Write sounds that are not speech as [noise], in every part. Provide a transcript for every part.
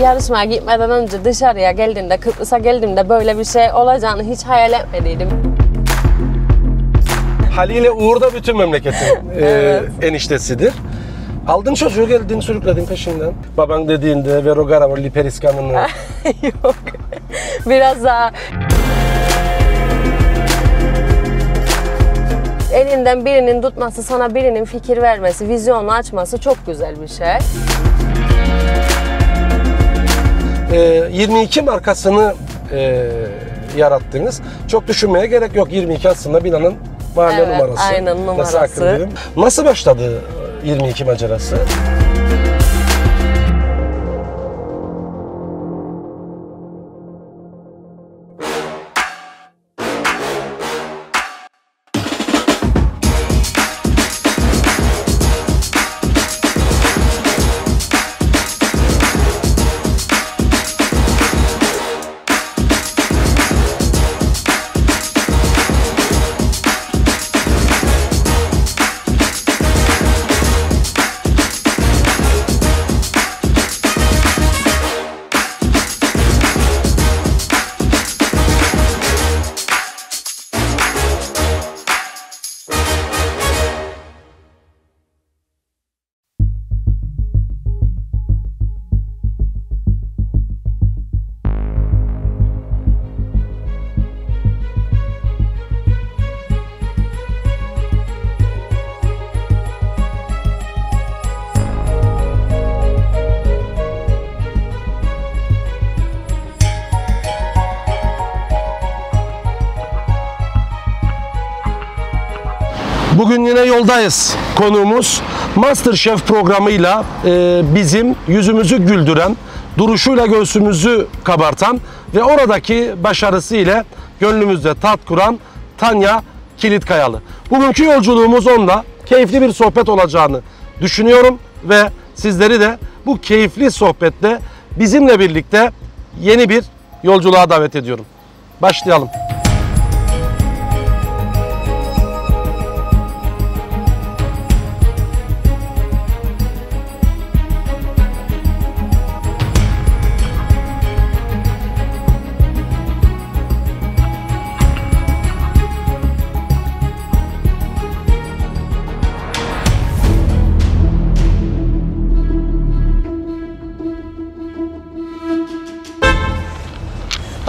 yarışmaya gitmeden önce dışarıya geldiğimde, Kıbrıs'a geldiğimde böyle bir şey olacağını hiç hayal etmediydim. Halil'e Uğur da bütün memleketin [laughs] e, eniştesidir. Aldın çocuğu geldin sürükledin peşinden. Baban dediğinde Vero Garavo Liperiskan'ını [laughs] Yok. Biraz daha elinden birinin tutması, sana birinin fikir vermesi, vizyonu açması çok güzel bir şey. 22 markasını e, yarattınız. Çok düşünmeye gerek yok. 22 aslında binanın mahalle Evet, numarası. aynen Nasıl numarası. akıllı Nasıl başladı e, 22 macerası? Yine yoldayız. Konuğumuz Masterchef programıyla e, bizim yüzümüzü güldüren, duruşuyla göğsümüzü kabartan ve oradaki başarısı ile gönlümüzde tat kuran Tanya Kilitkayalı. Bugünkü yolculuğumuz onunla keyifli bir sohbet olacağını düşünüyorum ve sizleri de bu keyifli sohbette bizimle birlikte yeni bir yolculuğa davet ediyorum. Başlayalım.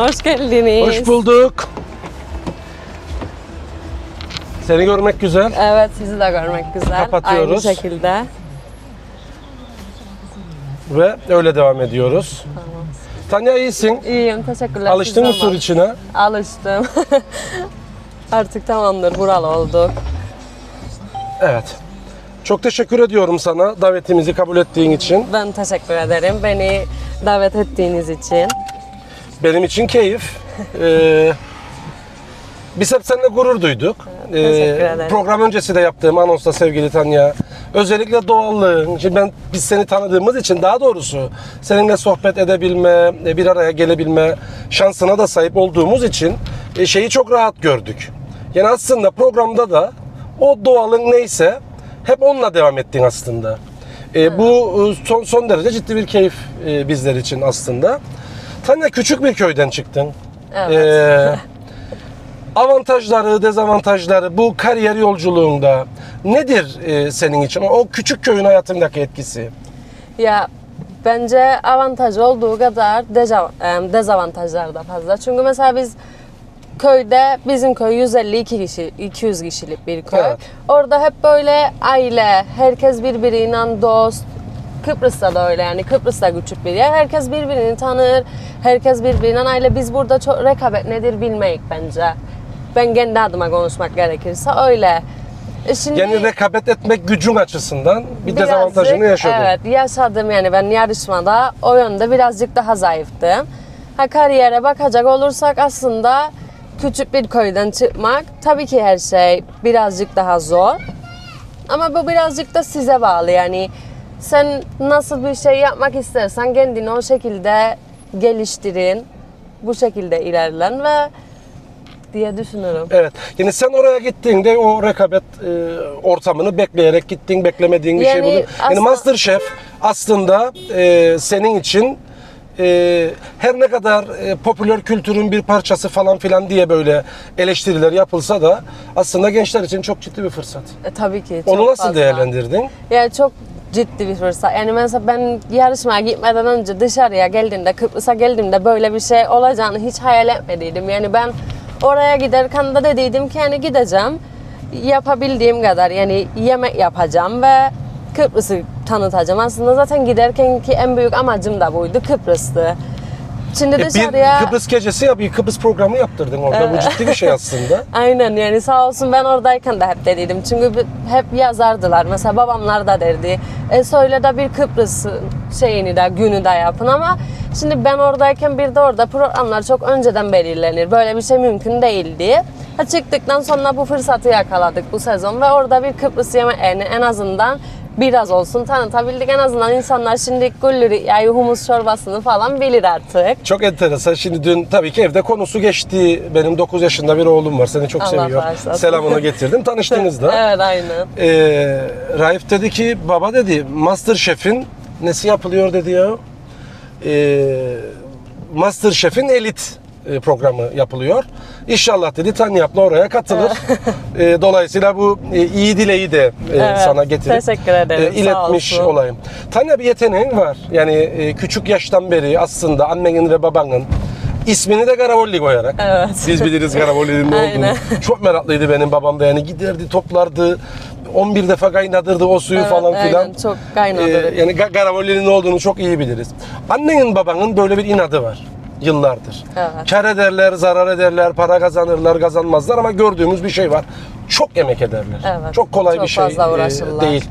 Hoş geldiniz. Hoş bulduk. Seni görmek güzel. Evet, sizi de görmek güzel. Kapatıyoruz. Aynı şekilde. Ve öyle devam ediyoruz. Tanya iyisin. İyiyim, teşekkürler. Alıştın mı sur içine? Alıştım. [laughs] Artık tamamdır, buralı olduk. Evet. Çok teşekkür ediyorum sana davetimizi kabul ettiğin için. Ben teşekkür ederim beni davet ettiğiniz için. Benim için keyif. [laughs] Ee, biz hep seninle gurur duyduk. Ee, program öncesi de yaptığım anonsta sevgili Tanya. Özellikle doğallığın. Şimdi ben biz seni tanıdığımız için daha doğrusu seninle sohbet edebilme, e, bir araya gelebilme şansına da sahip olduğumuz için e, şeyi çok rahat gördük. Yani aslında programda da o doğalın neyse hep onunla devam ettin aslında. E, bu e, son son derece ciddi bir keyif e, bizler için aslında. Tanya küçük bir köyden çıktın. Evet. Ee, avantajları, dezavantajları bu kariyer yolculuğunda nedir e, senin için? O küçük köyün hayatındaki etkisi. Ya bence avantaj olduğu kadar em, dezavantajları da fazla. Çünkü mesela biz köyde bizim köy 152 kişi 200 kişilik bir köy. Evet. Orada hep böyle aile, herkes birbiriyle dost. Kıbrıs'ta da öyle yani Kıbrıs'ta küçük bir yer. Herkes birbirini tanır. Herkes birbirinden aile. Biz burada çok rekabet nedir bilmeyik bence. Ben kendi adıma konuşmak gerekirse öyle. E Şimdi Yani rekabet etmek gücün açısından bir Birazcık, dezavantajını yaşadın. Evet yaşadım yani ben yarışmada o yönde birazcık daha zayıftım. Ha kariyere bakacak olursak aslında küçük bir köyden çıkmak tabii ki her şey birazcık daha zor. Ama bu birazcık da size bağlı yani sen nasıl bir şey yapmak istersen kendini o şekilde geliştirin. Bu şekilde ilerlen ve diye düşünürüm. Evet. Yani sen oraya gittiğinde o rekabet e, ortamını bekleyerek gittin, beklemediğin bir şey Yani buldun. Yani aslında- Masterchef aslında e, senin için e, her ne kadar e, popüler kültürün bir parçası falan filan diye böyle eleştiriler yapılsa da aslında gençler için çok ciddi bir fırsat. E, tabii ki. Onu nasıl fazla. değerlendirdin? Yani çok ciddi bir fırsat. Yani mesela ben yarışmaya gitmeden önce dışarıya geldiğimde, Kıbrıs'a geldiğimde böyle bir şey olacağını hiç hayal etmediydim. Yani ben oraya giderken de dediydim ki yani gideceğim. Yapabildiğim kadar yani yemek yapacağım ve Kıbrıs'ı tanıtacağım. Aslında zaten giderkenki en büyük amacım da buydu. Kıbrıs'tı. Şimdi E, bir dışarıya... Kıbrıs gecesi ya bir Kıbrıs programı yaptırdın orada. Bu ciddi bir şey [laughs] aslında. Aynen yani sağ olsun ben oradayken de hep dediydim. Çünkü hep yazardılar. Mesela babamlar da derdi. E söyle de bir Kıbrıs şeyini de günü de yapın ama şimdi ben oradayken bir de orada programlar çok önceden belirlenir. Böyle bir şey mümkün değildi. Ha çıktıktan sonra bu fırsatı yakaladık bu sezon ve orada bir Kıbrıs yemeğini en azından biraz olsun tanıtabildik. En azından insanlar şimdi gulluri yani humus çorbasını falan bilir artık. Çok enteresan. Şimdi dün tabii ki evde konusu geçti. Benim 9 yaşında bir oğlum var. Seni çok Allah seviyor. bağışlasın. Selamını getirdim. Tanıştınız da. [laughs] Evet aynen. Ee, Raif dedi ki baba dedi Masterchef'in nesi yapılıyor dedi ya. Ee, Masterchef'in elit programı yapılıyor. İnşallah dedi Tanyap'la oraya katılır. Ee, dolayısıyla bu e, iyi dileği de e, Evet, sana getirip teşekkür ederim, e, iletmiş olayım. Tanya bir yeteneğin var. Yani e, küçük yaştan beri aslında annenin ve babanın ismini de Garavolli koyarak. Evet. Biz biliriz Garavolli'nin ne olduğunu. Çok meraklıydı benim babam da yani giderdi toplardı 11 defa kaynatırdı o suyu Evet, falan aynen, filan. çok kaynatırdı. Ee, yani Ga- Garavolli'nin ne olduğunu çok iyi biliriz. Annenin babanın böyle bir inadı var yıllardır. Evet. Kar ederler, zarar ederler, para kazanırlar, kazanmazlar ama gördüğümüz bir şey var. Çok emek ederler. Evet, Çok kolay çok bir şey e, değil.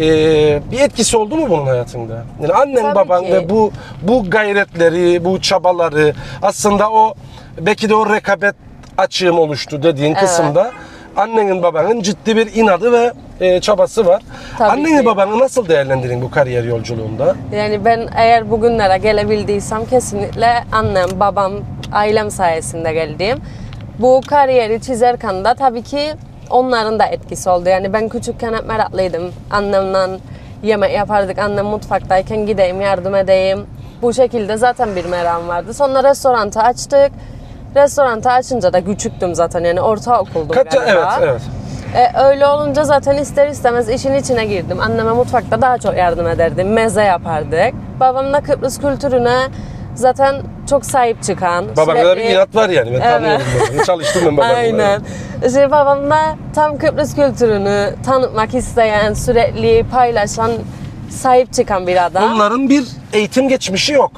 Ee, bir etkisi oldu mu bunun hayatında? Yani annen Tabii baban ki. ve bu bu gayretleri, bu çabaları aslında o belki de o rekabet açığım oluştu dediğin Evet. kısımda annenin babanın ciddi bir inadı ve e, çabası var. Tabii Anneni ki. babanı nasıl değerlendirin bu kariyer yolculuğunda? Yani ben eğer bugünlere gelebildiysem kesinlikle annem, babam, ailem sayesinde geldim. Bu kariyeri çizerken de tabii ki onların da etkisi oldu. Yani ben küçükken hep meraklıydım. Annemle yemek yapardık. Annem mutfaktayken gideyim yardım edeyim. Bu şekilde zaten bir meram vardı. Sonra restorantı açtık. Restorantı açınca da küçüktüm zaten yani ortaokuldum Kaç galiba. evet evet. E, öyle olunca zaten ister istemez işin içine girdim. Anneme mutfakta daha çok yardım ederdim. Meze yapardık. Babam da Kıbrıs kültürüne zaten çok sahip çıkan. Babanda da bir inat var yani. Ben Evet. tanıyorum. Çalıştım ben babamla. Aynen. İşte babam da tam Kıbrıs kültürünü tanıtmak isteyen, sürekli paylaşan, sahip çıkan bir adam. Bunların bir eğitim geçmişi yok.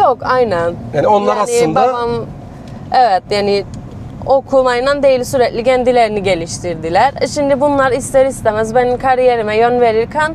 Yok aynen. Yani onlar aslında- babam evet yani okumayla değil sürekli kendilerini geliştirdiler. E Şimdi bunlar ister istemez benim kariyerime yön verirken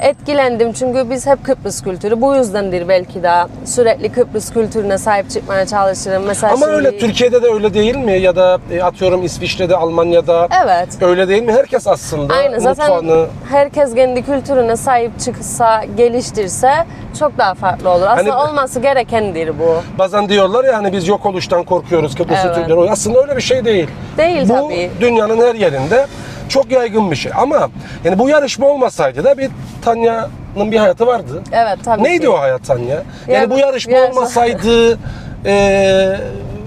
etkilendim. Çünkü biz hep Kıbrıs kültürü. Bu yüzdendir belki de sürekli Kıbrıs kültürüne sahip çıkmaya çalışırım. Mesela Ama şimdi- öyle Türkiye'de de öyle değil mi? Ya da e, atıyorum İsviçre'de, Almanya'da Evet. öyle değil mi? Herkes aslında Aynen zaten mutfağını... herkes kendi kültürüne sahip çıksa, geliştirse çok daha farklı olur. Aslında Hani- olması gerekendir bu. Bazen diyorlar ya hani biz yok oluştan korkuyoruz Kıbrıslı Evet. Türkler. O Aslında öyle bir şey değil. Değil bu tabii. dünyanın her yerinde çok yaygın bir şey. Ama yani bu yarışma olmasaydı da bir Tanya'nın bir hayatı vardı. Evet tabii Neydi ki. o hayat Tanya? Yani Ya- bu yarışma ya- olmasaydı e,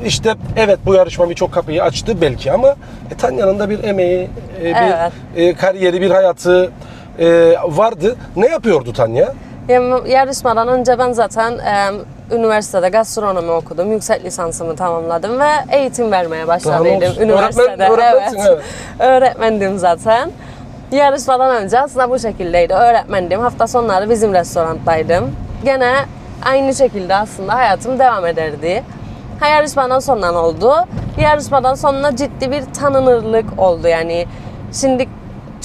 işte evet bu yarışma birçok kapıyı açtı belki ama e, Tanya'nın da bir emeği, e, bir Evet. e, kariyeri, bir hayatı e, vardı. Ne yapıyordu Tanya? Ya- Yarışmadan önce ben zaten e, üniversitede gastronomi okudum. Yüksek lisansımı tamamladım ve eğitim vermeye başladıydım olsun. üniversitede. Öğretmen- öğretmensin, evet. [laughs] Öğretmendim zaten. Yarışmadan önce aslında bu şekildeydi. Öğretmendim. Hafta sonları bizim restoranttaydım. Gene aynı şekilde aslında hayatım devam ederdi. Ha yarışmadan sonra ne oldu? Yarışmadan sonra ciddi bir tanınırlık oldu yani. Şimdi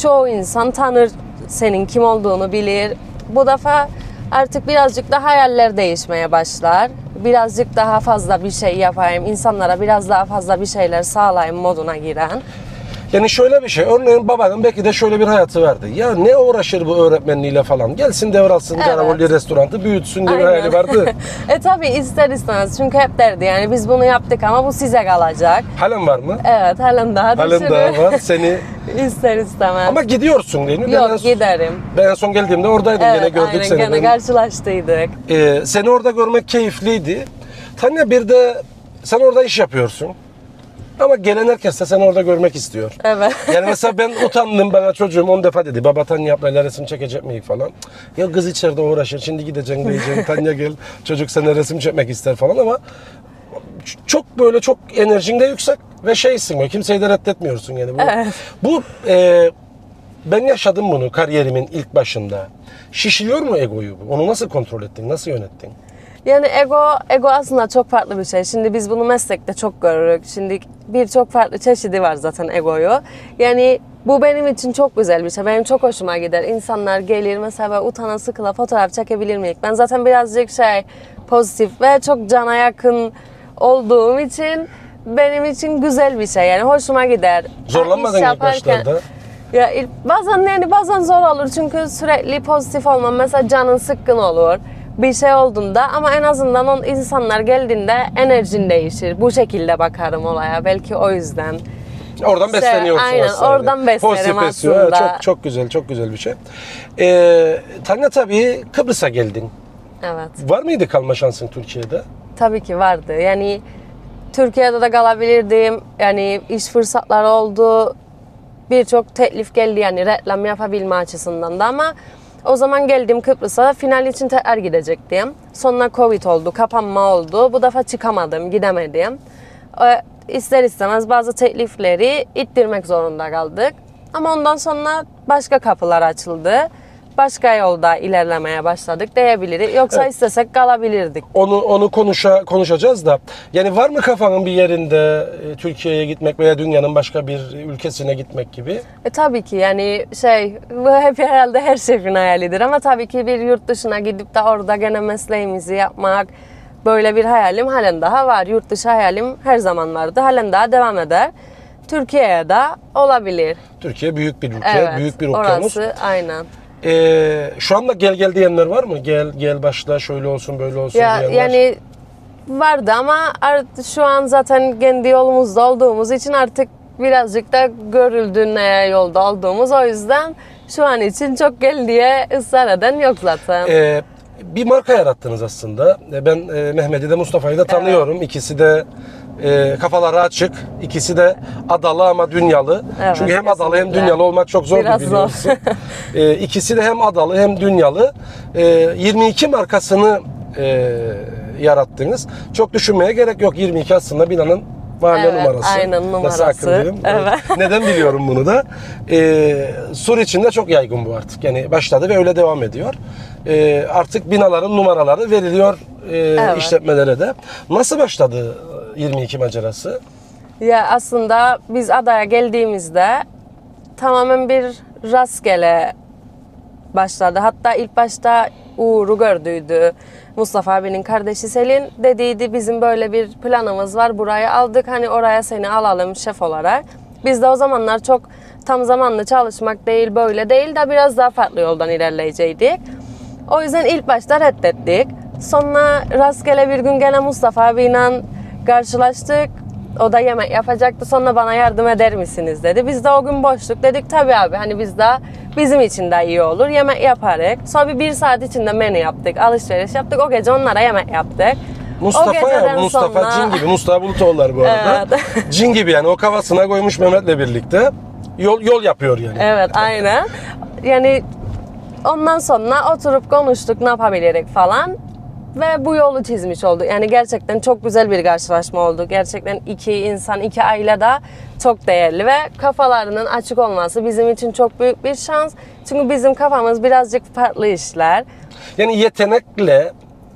çoğu insan tanır senin kim olduğunu bilir. Bu defa artık birazcık da hayaller değişmeye başlar. Birazcık daha fazla bir şey yapayım, insanlara biraz daha fazla bir şeyler sağlayayım moduna giren. Yani şöyle bir şey. Örneğin babanın belki de şöyle bir hayatı vardı. Ya ne uğraşır bu öğretmenliğiyle falan. Gelsin devralsın Evet. Garavoli restoranı büyütsün diye bir hayali vardı. [laughs] e tabi ister istemez çünkü hep derdi yani biz bunu yaptık ama bu size kalacak. Halen var mı? Evet halen daha Halen daha var. [laughs] Seni İster istemez. ama gidiyorsun değil mi? Ben Yok son- giderim. Ben en son geldiğimde oradaydın. Evet Gene gördük aynen seni. gene Ben- karşılaştıydık. Ee, seni orada görmek keyifliydi. Tanya bir de sen orada iş yapıyorsun. Ama gelen herkes de seni orada görmek istiyor. Evet. [laughs] Yani mesela ben utandım bana çocuğum 10 defa dedi baba Tanya ablayla resim çekecek miyiz falan. Ya kız içeride uğraşır şimdi gideceksin diyeceksin [laughs] Tanya gel çocuk sana resim çekmek ister falan ama çok böyle çok enerjin de yüksek ve şeysin böyle kimseyi de reddetmiyorsun yani. Bu, Evet. bu e, ben yaşadım bunu kariyerimin ilk başında. Şişiriyor mu egoyu bu? Onu nasıl kontrol ettin? Nasıl yönettin? Yani ego ego aslında çok farklı bir şey. Şimdi biz bunu meslekte çok görürük. Şimdi birçok farklı çeşidi var zaten egoyu. Yani bu benim için çok güzel bir şey. Benim çok hoşuma gider. İnsanlar gelir mesela utana sıkıla fotoğraf çekebilir miyim? Ben zaten birazcık şey pozitif ve çok cana yakın olduğum için benim için güzel bir şey. Yani hoşuma gider. Zorlanmadın İş ilk yaparken- başlarda. ya bazen yani bazen zor olur çünkü sürekli pozitif olmam mesela canın sıkkın olur bir şey olduğunda ama en azından on insanlar geldiğinde enerjin değişir. Bu şekilde bakarım olaya belki o yüzden. Oradan İşte, besleniyorsun aynen, aslında. oradan beslerim Pozitif. Evet, aslında. Çok, çok güzel, çok güzel bir şey. Ee, Tanya tabii Kıbrıs'a geldin. Evet. Var mıydı kalma şansın Türkiye'de? Tabii ki vardı. Yani Türkiye'de de kalabilirdim. Yani iş fırsatları oldu. Birçok teklif geldi yani reklam yapabilme açısından da ama o zaman geldim Kıbrıs'a final için tekrar gidecektim. Sonra Covid oldu, kapanma oldu. Bu defa çıkamadım, gidemedim. Ee, İster istemez bazı teklifleri ittirmek zorunda kaldık. Ama ondan sonra başka kapılar açıldı. Başka yolda ilerlemeye başladık diyebiliriz. Yoksa Evet. istesek kalabilirdik. Onu onu konuşa konuşacağız da. Yani var mı kafanın bir yerinde e, Türkiye'ye gitmek veya dünyanın başka bir ülkesine gitmek gibi? E tabii ki yani şey [laughs] bu hep herhalde her şefin hayalidir ama tabii ki bir yurt dışına gidip de orada gene mesleğimizi yapmak böyle bir hayalim halen daha var. Yurt dışı hayalim her zaman vardı. Halen daha devam eder. Türkiye'ye de olabilir. Türkiye büyük bir ülke, Evet. büyük bir okyanus. Orası aynen. Ee, şu anda gel gel diyenler var mı? Gel gel başla şöyle olsun böyle olsun Ya diyenler. yani vardı ama şu an zaten kendi yolumuzda olduğumuz için artık birazcık da görüldü neye yolda olduğumuz. O yüzden şu an için çok gel diye ısrar eden yok zaten. Ee, bir marka yarattınız aslında. Ben e, Mehmet'i de Mustafa'yı da tanıyorum. İkisi de e, kafaları açık. İkisi de adalı ama dünyalı. Evet, Çünkü hem adalı hem kesinlikle. dünyalı olmak çok zor Biraz zor. biliyorsun. ee, ikisi de hem adalı hem dünyalı. Ee, 22 markasını e, yarattınız. Çok düşünmeye gerek yok. 22 aslında binanın mahalle Evet, numarası. aynen Nasıl numarası. akıllıyım? Evet. Neden biliyorum bunu da? Ee, Sur içinde çok yaygın bu artık. Yani başladı ve öyle devam ediyor. Ee, artık binaların numaraları veriliyor e, işletmelere de. Nasıl başladı e, 22 macerası? Ya aslında biz adaya geldiğimizde tamamen bir rastgele başladı. Hatta ilk başta Uğur'u gördüydü. Mustafa abinin kardeşi Selin dediydi bizim böyle bir planımız var. Burayı aldık hani oraya seni alalım şef olarak. Biz de o zamanlar çok tam zamanlı çalışmak değil böyle değil de biraz daha farklı yoldan ilerleyecektik. O yüzden ilk başta reddettik. Sonra rastgele bir gün gene Mustafa abiyle karşılaştık. O da yemek yapacaktı. Sonra bana yardım eder misiniz dedi. Biz de o gün boşluk dedik tabii abi hani biz de bizim için de iyi olur. Yemek yaparız. Sonra bir, bir saat içinde menü yaptık. Alışveriş yaptık. O gece onlara yemek yaptık. Mustafa ya Mustafa sonra- cin gibi. Mustafa Bulutoğullar bu arada. Evet. [laughs] cin gibi yani o kafasına koymuş Mehmet'le birlikte. Yol yol yapıyor yani. Evet aynen. Yani ondan sonra oturup konuştuk ne yapabiliriz falan. Ve bu yolu çizmiş olduk. Yani gerçekten çok güzel bir karşılaşma oldu. Gerçekten iki insan, iki aile de çok değerli ve kafalarının açık olması bizim için çok büyük bir şans. Çünkü bizim kafamız birazcık farklı işler. Yani yetenekle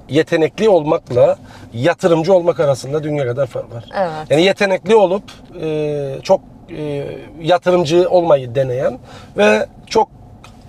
yetenekli olmakla yatırımcı olmak arasında dünya kadar fark var. Evet. Yani yetenekli olup e, çok e, yatırımcı olmayı deneyen ve çok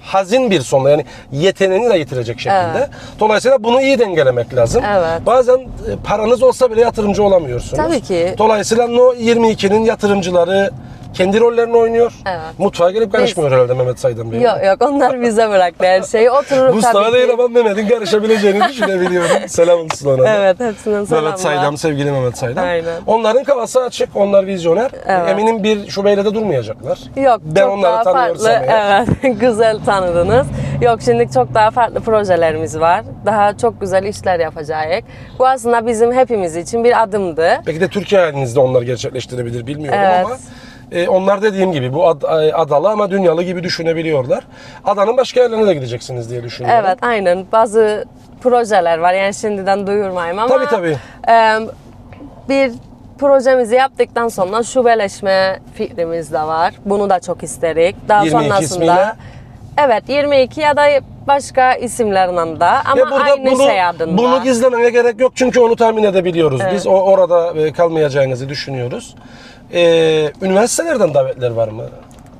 hazin bir sonla yani yeteneğini de yitirecek şekilde. Evet. Dolayısıyla bunu iyi dengelemek lazım. Evet. Bazen e, paranız olsa bile yatırımcı olamıyorsunuz. Tabii ki. Dolayısıyla No 22'nin yatırımcıları kendi rollerini oynuyor. Evet. Mutfağa gelip karışmıyor herhalde Mehmet Saydam Bey. Yok yok onlar bize bıraktı her şeyi. Otururuz Mustafa tabii değil ki. ama Mehmet'in karışabileceğini düşünebiliyorum. [laughs] Selam olsun ona. da. Evet hepsinden selamlar. Mehmet Saydam, sevgili Mehmet Saydam. Aynen. Onların kafası açık, onlar vizyoner. Evet. Eminim bir şubeyle de durmayacaklar. Yok Ben çok onları daha farklı. eğer. Evet [laughs] güzel tanıdınız. Yok şimdi çok daha farklı projelerimiz var. Daha çok güzel işler yapacağız. Bu aslında bizim hepimiz için bir adımdı. Belki de Türkiye halinizde onlar gerçekleştirebilir bilmiyorum Evet. ama e, onlar dediğim gibi bu ad, e, adalı ama dünyalı gibi düşünebiliyorlar. Adanın başka yerlerine de gideceksiniz diye düşünüyorum. Evet aynen bazı projeler var yani şimdiden duyurmayayım ama Tabii, tabii. e, bir projemizi yaptıktan sonra şubeleşme fikrimiz de var. Bunu da çok isterik. Daha 22 sonrasında ismiyle? Evet 22 ya da başka isimlerle de ama Ve burada aynı bunu, şey adında. bunu gizlemeye gerek yok çünkü onu tahmin edebiliyoruz. Biz o, orada e, kalmayacağınızı düşünüyoruz. E, üniversitelerden davetler var mı?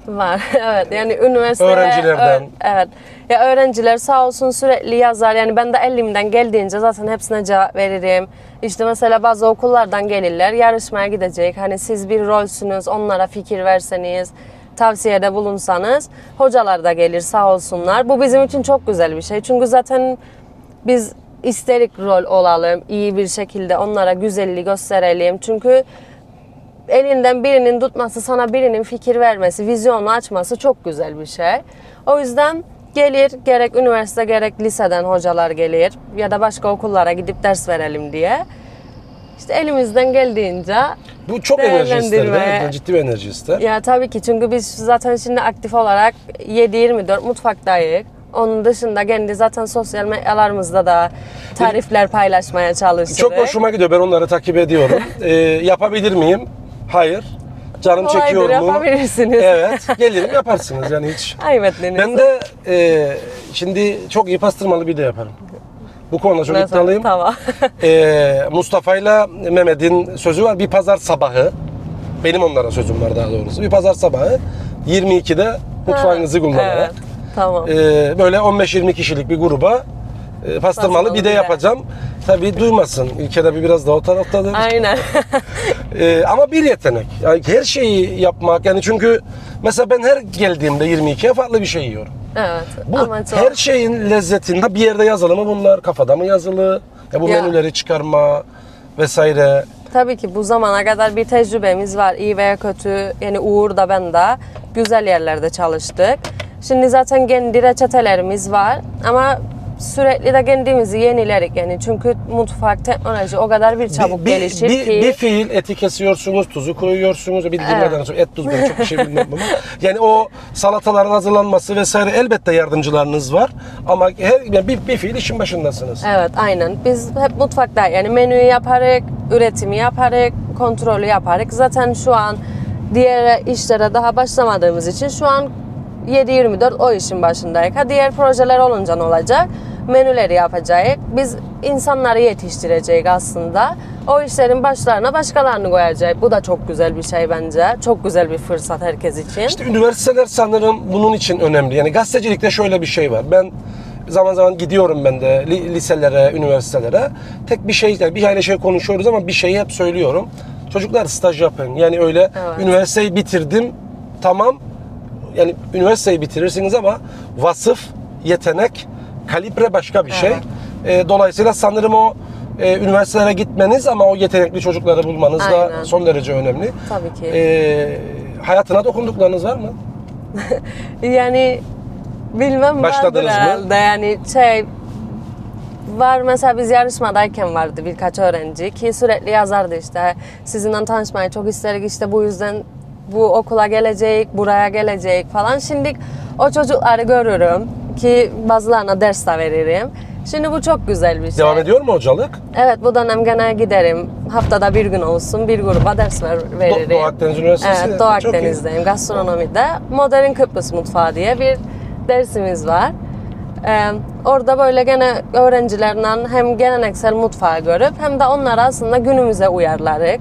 Var [laughs] evet yani üniversite Öğrencilerden. evet ya öğrenciler sağ olsun sürekli yazar yani ben de elimden geldiğince zaten hepsine cevap veririm. İşte mesela bazı okullardan gelirler yarışmaya gidecek hani siz bir rolsünüz onlara fikir verseniz tavsiyede bulunsanız hocalar da gelir sağ olsunlar. Bu bizim için çok güzel bir şey çünkü zaten biz isterik rol olalım iyi bir şekilde onlara güzelliği gösterelim çünkü elinden birinin tutması, sana birinin fikir vermesi, vizyonu açması çok güzel bir şey. O yüzden gelir gerek üniversite gerek liseden hocalar gelir ya da başka okullara gidip ders verelim diye. İşte elimizden geldiğince Bu çok enerji ister. Değerlendirme. Evet, ciddi bir enerji ister. ya tabii ki çünkü biz zaten şimdi aktif olarak 7-24 mutfaktayız. Onun dışında kendi zaten sosyal medyalarımızda da tarifler paylaşmaya çalışırız. Çok hoşuma gidiyor. Ben onları takip ediyorum. [laughs] Ee, yapabilir miyim? Hayır. Canım Kolaydır, çekiyor mu? yapabilirsiniz. Evet. Gelirim yaparsınız yani hiç. [laughs] Ayvet Deniz. Ben de e, şimdi çok iyi pastırmalı bir de yaparım. Bu konuda çok Nasıl? iddialıyım. Tamam. [laughs] Ee, Mustafa'yla Mehmet'in sözü var. Bir pazar sabahı. Benim onlara sözüm var daha doğrusu. Bir pazar sabahı 22'de mutfağınızı kullanarak. Evet. Tamam. Ee, böyle 15-20 kişilik bir gruba e, pastırmalı bir de yapacağım. Tabii duymasın. İlker abi biraz da o taraftadır. Aynen. [laughs] Ee, ama bir yetenek. Yani her şeyi yapmak. Yani çünkü mesela ben her geldiğimde 22'ye farklı bir şey yiyorum. evet. Bu Ama çok. her şeyin lezzetinde bir yerde yazılı mı bunlar? Kafada mı yazılı? Ya bu Ya. menüleri çıkarma vesaire. Tabii ki bu zamana kadar bir tecrübemiz var. iyi veya kötü. Yani Uğur da ben de güzel yerlerde çalıştık. Şimdi zaten kendi reçetelerimiz var ama sürekli de kendimizi yenilerik yani çünkü mutfak teknoloji o kadar bir çabuk bir, bir, gelişir bir, ki bir fiil eti kesiyorsunuz, tuzu koyuyorsunuz. Bir bilmeden sonra et tuz ben çok bir şey bilmem ama. Yani o salataların hazırlanması vesaire elbette yardımcılarınız var. Ama her yani bir, bir fiil işin başındasınız. Evet aynen. Biz hep mutfakta yani menüyü yaparık, üretimi yaparık, kontrolü yaparık. Zaten şu an diğer işlere daha başlamadığımız için şu an 7-24 o işin başındayız. Ha diğer projeler olunca ne olacak? Menüleri yapacağız. Biz insanları yetiştireceğiz aslında. O işlerin başlarına başkalarını koyacağız. Bu da çok güzel bir şey bence. Çok güzel bir fırsat herkes için. İşte üniversiteler sanırım bunun için önemli. Yani gazetecilikte şöyle bir şey var. Ben zaman zaman gidiyorum ben de li- liselere, üniversitelere. Tek bir şey, yani bir aile şey konuşuyoruz ama bir şeyi hep söylüyorum. Çocuklar staj yapın. Yani öyle Evet. üniversiteyi bitirdim, tamam. Yani üniversiteyi bitirirsiniz ama vasıf, yetenek, kalibre başka bir şey. Evet. E, dolayısıyla sanırım o e, üniversitelere gitmeniz ama o yetenekli çocukları bulmanız da Aynen. son derece önemli. Tabii ki. E, hayatına dokunduklarınız var mı? [laughs] Yani bilmem Başladınız vardır mı? herhalde. Yani şey var mesela biz yarışmadayken vardı birkaç öğrenci ki sürekli yazardı işte sizinle tanışmayı çok isterik işte bu yüzden bu okula gelecek, buraya gelecek falan. Şimdi o çocukları görürüm ki bazılarına ders de veririm. Şimdi bu çok güzel bir şey. Devam ediyor mu hocalık? Evet bu dönem gene giderim. Haftada bir gün olsun bir gruba ders ver, veririm. Doğu Akdeniz Üniversitesi. Evet Doğu Çok. Akdeniz'deyim. Gastronomide Modern Kıbrıs Mutfağı diye bir dersimiz var. Ee, orada böyle gene öğrencilerle hem geleneksel mutfağı görüp hem de onları aslında günümüze uyarlarık.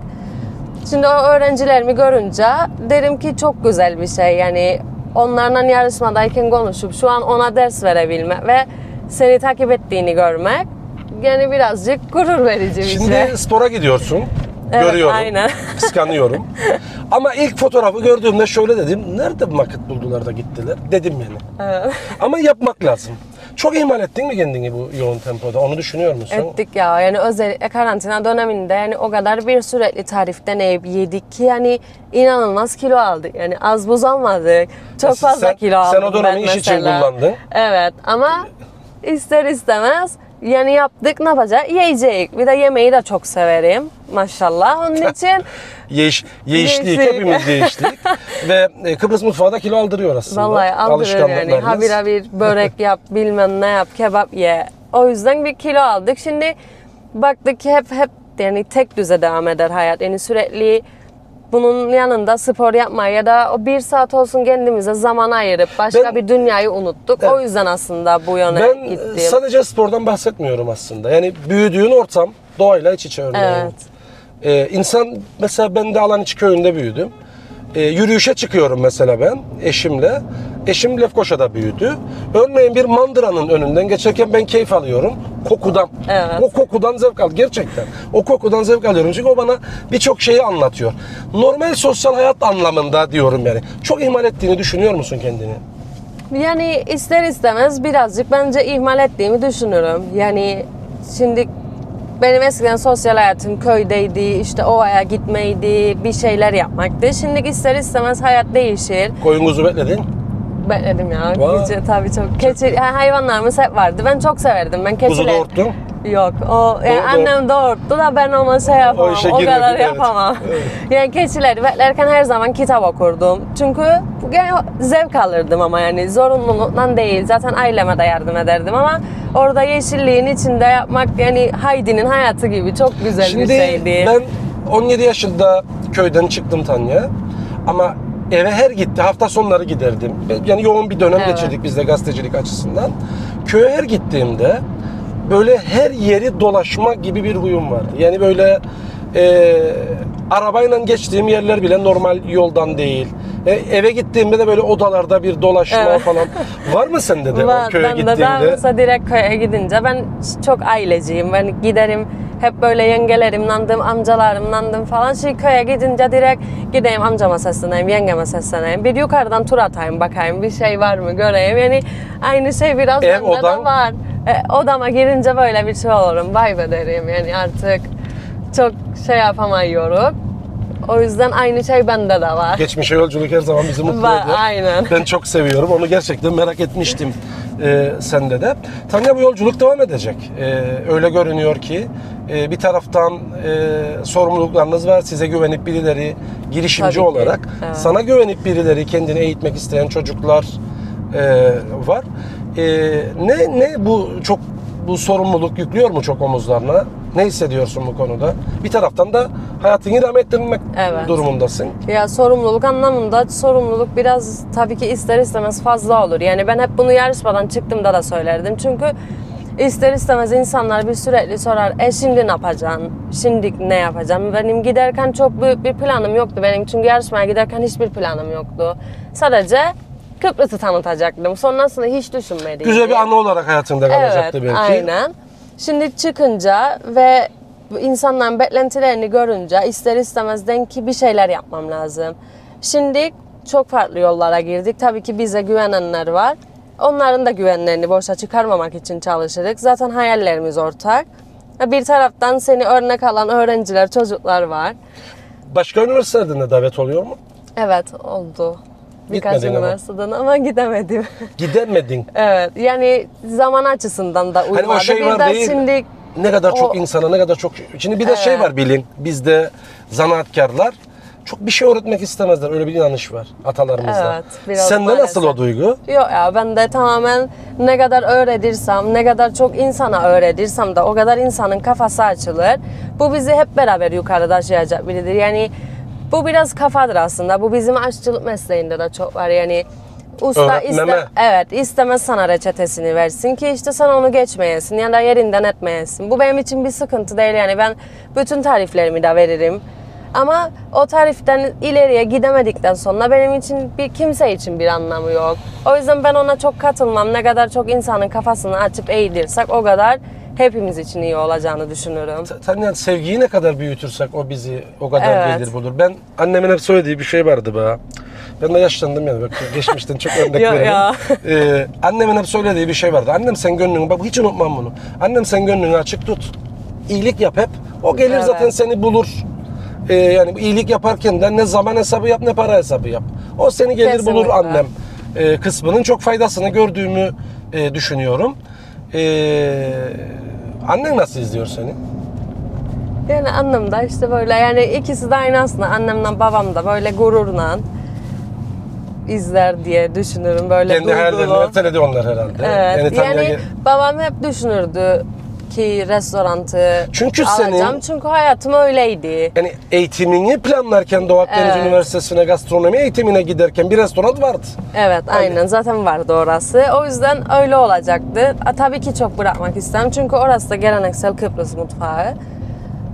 Şimdi o öğrencilerimi görünce derim ki çok güzel bir şey yani onlarla yarışmadayken konuşup şu an ona ders verebilmek ve seni takip ettiğini görmek yani birazcık gurur verici bir Şimdi şey. spora gidiyorsun. Evet, Görüyorum. aynen. [laughs] Kıskanıyorum. Ama ilk fotoğrafı gördüğümde şöyle dedim. Nerede vakit buldular da gittiler? Dedim yani. Evet. Ama yapmak lazım. Çok ihmal ettin mi kendini bu yoğun tempoda? Onu düşünüyor musun? Ettik ya yani özellikle karantina döneminde yani o kadar bir sürekli tarif deneyip yedik ki yani inanılmaz kilo aldık. Yani az buz almadık. Çok fazla sen- kilo aldım sen o dönemi iş için kullandın. Evet ama ister istemez yani yaptık ne yapacağız? Yiyecek. Bir de yemeği de çok severim maşallah. Onun için Yeş, yeşlik, hepimiz yeşlik. [laughs] Ve e, Kıbrıs mutfağı da kilo aldırıyor aslında. Vallahi aldırır yani. Alışkanlıklarımız. Ha bir bir börek yap, [laughs] bilmem ne yap, kebap ye. O yüzden bir kilo aldık. Şimdi baktık hep hep yani tek düze devam eder hayat. Yani sürekli bunun yanında spor yapmaya ya da o bir saat olsun kendimize zaman ayırıp başka Ben- bir dünyayı unuttuk. O yüzden aslında bu yöne Ben e, gittim. sadece spordan bahsetmiyorum aslında. Yani büyüdüğün ortam doğayla iç içe örneğin. Evet. Ee, insan mesela ben de Alaniçi köyünde büyüdüm. Ee, yürüyüşe çıkıyorum mesela ben eşimle. Eşim Lefkoşa'da büyüdü. Örneğin bir mandıranın önünden geçerken ben keyif alıyorum. Kokudan. Evet. O kokudan zevk al. Gerçekten. O kokudan zevk alıyorum. Çünkü o bana birçok şeyi anlatıyor. Normal sosyal hayat anlamında diyorum yani. Çok ihmal ettiğini düşünüyor musun kendini? Yani ister istemez birazcık bence ihmal ettiğimi düşünürüm. Yani şimdi benim eskiden sosyal hayatım köydeydi, işte ovaya gitmeydi, bir şeyler yapmaktı. Şimdi ister istemez hayat değişir. Koyun kuzu bekledin. Bekledim ya. Vay. Keçi, tabii çok. Keçi, ha, hayvanlarımız hep vardı. Ben çok severdim. Ben Kuzu keçiler... doğurttun. Yok. O yani Doğ- annem doğurttu da ben ona şey yapamam. O, işe kadar evet. yapamam. Evet. Yani keçileri beklerken her zaman kitap okurdum. Çünkü yani zevk alırdım ama yani zorunluluktan değil. Zaten aileme de yardım ederdim ama orada yeşilliğin içinde yapmak yani Haydi'nin hayatı gibi çok güzel Şimdi bir şeydi. ben 17 yaşında köyden çıktım Tanya. Ama eve her gitti hafta sonları giderdim. Yani yoğun bir dönem Evet. geçirdik biz de gazetecilik açısından. Köye her gittiğimde böyle her yeri dolaşma gibi bir huyum vardı. Yani böyle e, arabayla geçtiğim yerler bile normal yoldan değil. E, eve gittiğimde de böyle odalarda bir dolaşma Evet. falan. Var mı sende de o Var, köye ben de ben gittiğinde? mesela direkt köye gidince ben çok aileciyim. Ben giderim hep böyle yengelerimlandım, amcalarımlandım falan. Şimdi köye gidince direkt gideyim amcama sesleneyim, yengeme sesleneyim. Bir yukarıdan tur atayım bakayım bir şey var mı göreyim. Yani aynı şey biraz Ev, bende odan? de var. E, odama girince böyle bir şey olurum. Vay be derim yani artık çok şey yapamıyorum. O yüzden aynı şey bende de var. Geçmişe yolculuk her zaman bizi mutlu eder. aynen. Ben çok seviyorum. Onu gerçekten merak etmiştim e, sende de. Tanya bu yolculuk devam edecek. E, öyle görünüyor ki e, bir taraftan e, sorumluluklarınız var. Size güvenip birileri girişimci Tabii ki, olarak evet. sana güvenip birileri kendini eğitmek isteyen çocuklar e, var. E, ne ne bu çok bu sorumluluk yüklüyor mu çok omuzlarına? Ne hissediyorsun bu konuda? Bir taraftan da hayatını idame ettirmek Evet. durumundasın. Ya sorumluluk anlamında sorumluluk biraz tabii ki ister istemez fazla olur. Yani ben hep bunu yarışmadan çıktığımda da söylerdim. Çünkü ister istemez insanlar bir sürekli sorar. E şimdi ne yapacaksın? Şimdi ne yapacağım? Benim giderken çok büyük bir planım yoktu. Benim çünkü yarışmaya giderken hiçbir planım yoktu. Sadece Kıbrıs'ı tanıtacaktım. Sonrasında hiç düşünmedim. Güzel bir anı olarak hayatında kalacaktı belki. Aynen. Şimdi çıkınca ve insanların beklentilerini görünce ister istemez den ki bir şeyler yapmam lazım. Şimdi çok farklı yollara girdik. Tabii ki bize güvenenler var. Onların da güvenlerini boşa çıkarmamak için çalışırız. Zaten hayallerimiz ortak. Bir taraftan seni örnek alan öğrenciler, çocuklar var. Başka üniversitelerden de davet oluyor mu? Evet oldu. Birkaç Gitmedin ama. üniversiteden ama gidemedim. [laughs] Gidemedin. evet yani zaman açısından da uymadı. Hani o şey bir var de değil. şimdi Ne kadar çok O- insana, ne kadar çok... Şimdi bir de şey Evet. var bilin. Bizde zanaatkarlar çok bir şey öğretmek istemezler. Öyle bir inanış var atalarımızda. Evet, biraz Sende maalesef. nasıl o duygu? Yok ya ben de tamamen ne kadar öğretirsem, ne kadar çok insana öğretirsem de o kadar insanın kafası açılır. Bu bizi hep beraber yukarı taşıyacak biridir. Yani bu biraz kafadır aslında. Bu bizim aşçılık mesleğinde de çok var. Yani usta Öğretmeme. iste, evet istemez sana reçetesini versin ki işte sen onu geçmeyesin ya da yerinden etmeyesin. Bu benim için bir sıkıntı değil yani ben bütün tariflerimi de veririm. Ama o tariften ileriye gidemedikten sonra benim için bir kimse için bir anlamı yok. O yüzden ben ona çok katılmam. Ne kadar çok insanın kafasını açıp eğilirsek o kadar hepimiz için iyi olacağını düşünürüm. Sen yani sevgiyi ne kadar büyütürsek o bizi o kadar Evet. gelir bulur. Ben annemin hep söylediği bir şey vardı be. Ben de yaşlandım yani. Bak geçmişten çok örnek [laughs] Ya, veririm. ya. Ee, annemin hep söylediği bir şey vardı. Annem sen gönlünü, bak hiç unutmam bunu. Annem sen gönlünü açık tut. İyilik yap hep. O gelir Evet. zaten seni bulur. Ee, yani iyilik yaparken de ne zaman hesabı yap ne para hesabı yap. O seni gelir bulur Kesinlikle. annem. Ee, kısmının çok faydasını gördüğümü e, düşünüyorum. Ee, annen nasıl izliyor seni? Yani annem de işte böyle yani ikisi de aynı aslında annemle babam da böyle gururla izler diye düşünürüm böyle Kendi hayallerini erteledi onlar herhalde. Evet. Yani, yani- babam hep düşünürdü ki restorantı Çünkü alacağım. senin- Çünkü hayatım öyleydi. yani eğitimini planlarken Doğu Akdeniz Evet. Üniversitesi'ne gastronomi eğitimine giderken bir restoran vardı. Evet aynen zaten vardı orası. O yüzden öyle olacaktı. A, tabii ki çok bırakmak istem. Çünkü orası da geleneksel Kıbrıs mutfağı.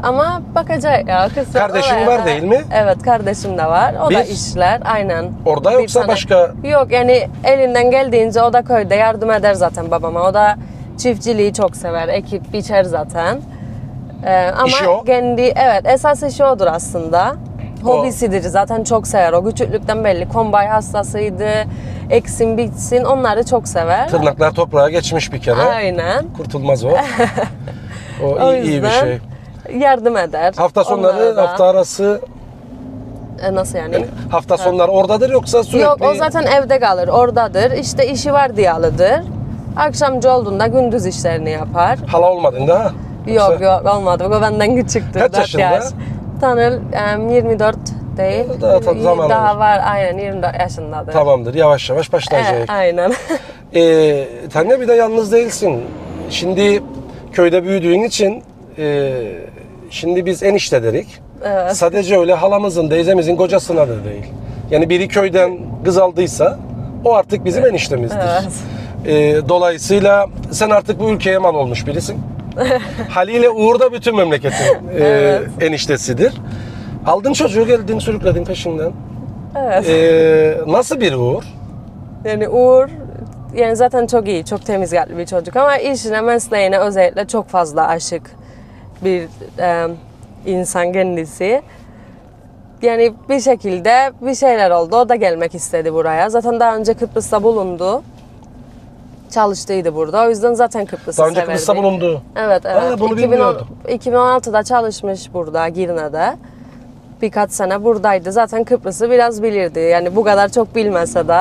Ama bakacak ya. kısmet Kardeşin oraya var da- değil mi? Evet kardeşim de var. O da Bir- işler aynen. Orada yoksa başka- Yok yani elinden geldiğince o da köyde yardım eder zaten babama. O da çiftçiliği çok sever. Ekip biçer zaten. Ee, ama İşi o? kendi evet esas işi odur aslında. Hobisidir zaten çok sever. O küçüklükten belli. Kombay hastasıydı. Eksin bitsin onları çok sever. Tırnaklar toprağa geçmiş bir kere. Aynen. Kurtulmaz o. [laughs] o O iyi, iyi bir yüzden şey. yardım eder. Hafta sonları, Onlara da- hafta arası, E, nasıl yani? yani hafta sonları oradadır yoksa sürekli... Yok o zaten evde kalır, oradadır. İşte işi var diyalıdır. Akşamcı olduğunda gündüz işlerini yapar. Hala olmadığında ha? Yok Yoksa- yok olmadı. O benden küçüktür. Kaç yaşında? Yaş. Tanır em, 24 değil. Daha tam zaman Daha olur. var aynen 24 yaşındadır. Tamamdır yavaş yavaş başlayacak. Evet, aynen. [laughs] Ee, Tanya bir de yalnız değilsin. Şimdi köyde büyüdüğün için e, şimdi biz enişte dedik. Evet. Sadece öyle halamızın, teyzemizin kocasına da değil. Yani biri köyden kız aldıysa o artık bizim eniştemizdir. Evet. Ee, dolayısıyla sen artık bu ülkeye mal olmuş birisin. [laughs] Haliyle Uğur da bütün memleketin e, Evet. eniştesidir. Aldın çocuğu geldin sürükledin peşinden. evet. Ee, nasıl bir Uğur? Yani Uğur yani zaten çok iyi, çok temiz kalpli bir çocuk ama işine, mesleğine özellikle çok fazla aşık bir e, insan kendisi. Yani bir şekilde bir şeyler oldu. O da gelmek istedi buraya. Zaten daha önce Kıbrıs'ta bulundu. Çalıştıydı burada. O yüzden zaten Kıbrıs'ı Daha önce severdi. Kıbrıs'ta bulundu. Evet, evet. Aa, bunu 2010 bilmiyordum. 2016'da çalışmış burada Girne'de. Birkaç sene buradaydı. Zaten Kıbrıs'ı biraz bilirdi. Yani bu kadar çok bilmese de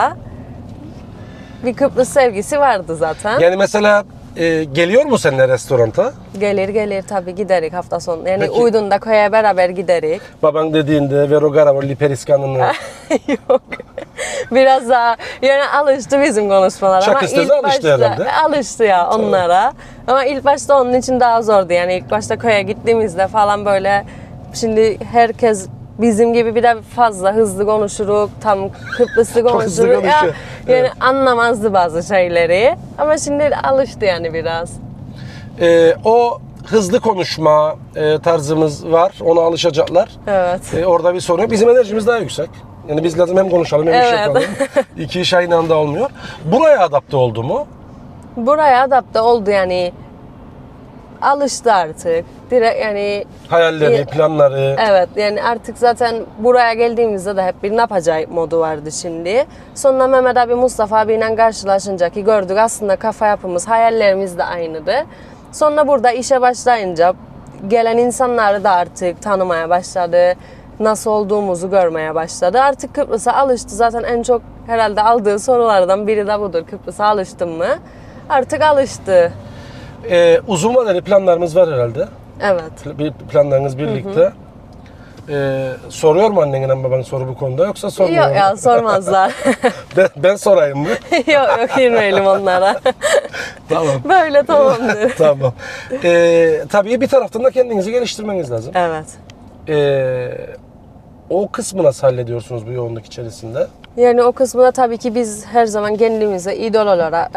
bir Kıbrıs sevgisi vardı zaten. Yani mesela e, geliyor mu seninle restoranta? Gelir gelir tabii giderik hafta sonu. Yani Peki. uydunda köye beraber giderik. [laughs] Baban dediğinde Vero Garavo Liperiskan'ını [laughs] Yok. Biraz daha yani alıştı bizim konuşmalar ama Şakası ilk alıştı başta herhalde. alıştı ya onlara. Ama ilk başta onun için daha zordu yani ilk başta köye gittiğimizde falan böyle şimdi herkes bizim gibi bir de fazla hızlı konuşuruk, tam Kıbrıslı [laughs] konuşuruk. Ya, yani Evet. anlamazdı bazı şeyleri. Ama şimdi alıştı yani biraz. e, o hızlı konuşma e, tarzımız var. Ona alışacaklar. Evet. E, orada bir sorun yok. Bizim enerjimiz daha yüksek. Yani biz lazım hem konuşalım hem iş Evet. yapalım. İki iş aynı anda olmuyor. Buraya adapte oldu mu? Buraya adapte oldu yani. Alıştı artık. Direkt yani Hayalleri, Ya- planları. Evet yani artık zaten buraya geldiğimizde de hep bir ne yapacak modu vardı şimdi. Sonra Mehmet abi Mustafa abiyle karşılaşınca ki gördük aslında kafa yapımız, hayallerimiz de aynıydı. Sonra burada işe başlayınca gelen insanları da artık tanımaya başladı. Nasıl olduğumuzu görmeye başladı. Artık Kıbrıs'a alıştı. Zaten en çok herhalde aldığı sorulardan biri de budur. Kıbrıs'a alıştın mı? Artık alıştı. E, uzun vadeli planlarımız var herhalde. Evet. Bir planlarınız birlikte. E, soruyor mu annen baban soru bu konuda yoksa sormuyor Yok mu? ya [laughs] sormazlar. [laughs] Ben, ben sorayım mı? [laughs] yok yok girmeyelim onlara. tamam. Böyle tamamdır. tamam. Ee, tabii bir taraftan da kendinizi geliştirmeniz lazım. Evet. Ee, o kısmı nasıl hallediyorsunuz bu yoğunluk içerisinde? Yani o kısmında tabii ki biz her zaman kendimize idol olarak,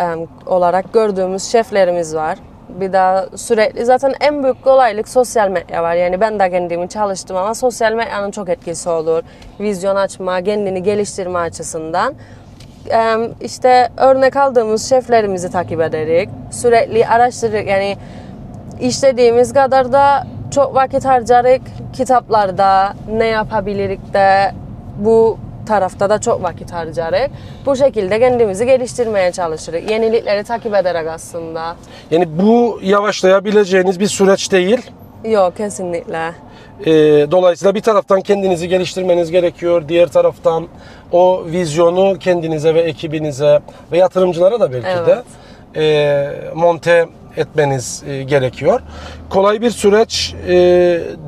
olarak gördüğümüz şeflerimiz var. Bir daha sürekli zaten en büyük kolaylık sosyal medya var. Yani ben de kendimi çalıştım ama sosyal medyanın çok etkisi olur. Vizyon açma, kendini geliştirme açısından. Em, işte örnek aldığımız şeflerimizi takip ederek sürekli araştırır yani işlediğimiz kadar da çok vakit harcarık kitaplarda ne yapabilirik de bu tarafta da çok vakit harcarık. Bu şekilde kendimizi geliştirmeye çalışırız. Yenilikleri takip ederek aslında. Yani bu yavaşlayabileceğiniz bir süreç değil. Yok kesinlikle. Ee, dolayısıyla bir taraftan kendinizi geliştirmeniz gerekiyor. Diğer taraftan o vizyonu kendinize ve ekibinize ve yatırımcılara da belki de e, monte etmeniz e, gerekiyor. Kolay bir süreç e,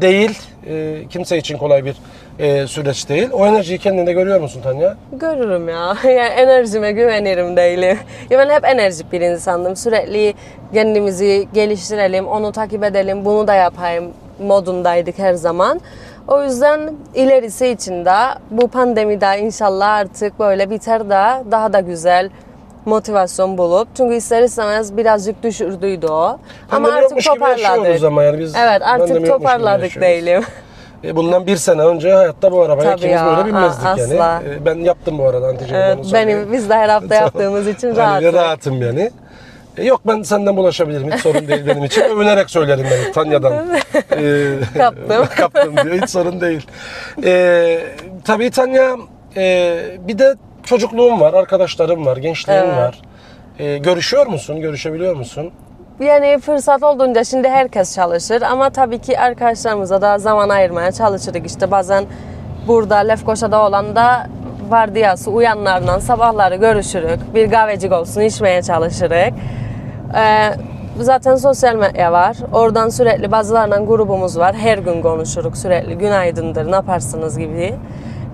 değil. E, kimse için kolay bir e, süreç değil. O enerjiyi kendinde görüyor musun Tanya? Görürüm ya. [laughs] Yani enerjime güvenirim değilim. Ya ben hep enerjik bir insandım. Sürekli kendimizi geliştirelim, onu takip edelim, bunu da yapayım modundaydık her zaman. O yüzden ilerisi için de bu pandemide inşallah artık böyle biter de daha da güzel motivasyon bulup çünkü ister istemez birazcık düşürdüydü o. Ama Pandemi artık gibi yaşıyoruz toparladık. ama yani biz Evet artık toparladık değilim. [laughs] E, bundan bir sene önce hayatta bu arabaya Tabii ikimiz ya, böyle binmezdik a- yani. asla. E, ben yaptım bu arada antijen. Evet, benim biz de her hafta [laughs] yaptığımız için rahatım. rahatım yani. E, yok ben senden bulaşabilirim hiç sorun değil benim için. [laughs] Övünerek söylerim ben Tanya'dan. E, [laughs] Kaptım. kaptım diyor hiç sorun değil. E, tabii Tanya e, bir de çocukluğum var, arkadaşlarım var, gençliğim Evet. var. E, görüşüyor musun? Görüşebiliyor musun? Yani fırsat olduğunca şimdi herkes çalışır ama tabii ki arkadaşlarımıza da zaman ayırmaya çalışırız. İşte bazen burada Lefkoşa'da olan da vardiyası uyanlarla sabahları görüşürük. Bir kahvecik olsun içmeye çalışırız. Ee, zaten sosyal medya var. Oradan sürekli bazılarla grubumuz var. Her gün konuşuruk sürekli. Günaydındır, ne yaparsınız gibi.